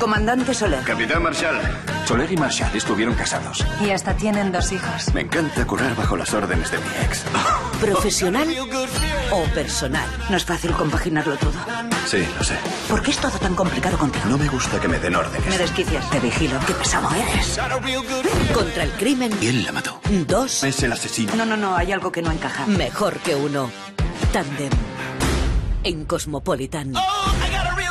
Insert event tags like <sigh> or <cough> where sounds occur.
Comandante Soler. Capitán Marshall. Soler y Marshall estuvieron casados. Y hasta tienen dos hijos. Me encanta curar bajo las órdenes de mi ex. <laughs> ¿Profesional o personal? No es fácil compaginarlo todo. Sí, lo sé. ¿Por qué es todo tan complicado contigo? No me gusta que me den órdenes. Me desquicias. Te vigilo. Qué pesado eres. Contra el crimen. ¿Quién la mató. Dos. Es el asesino. No, no, no. Hay algo que no encaja. Mejor que uno. Tandem. En Cosmopolitan. ¡Oh!